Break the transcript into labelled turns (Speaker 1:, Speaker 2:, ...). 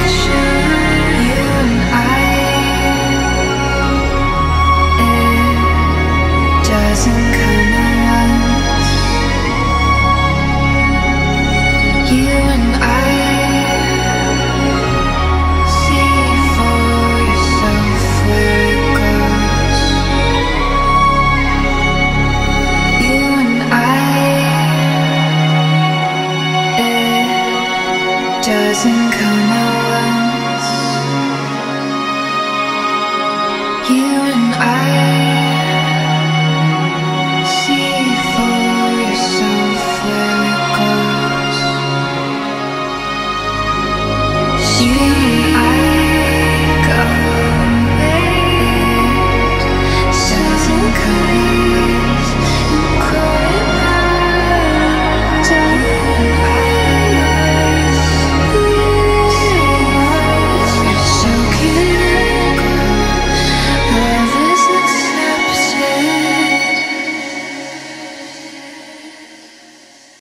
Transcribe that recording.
Speaker 1: 可是 doesn't come at once. You and I see for yourself where it goes. You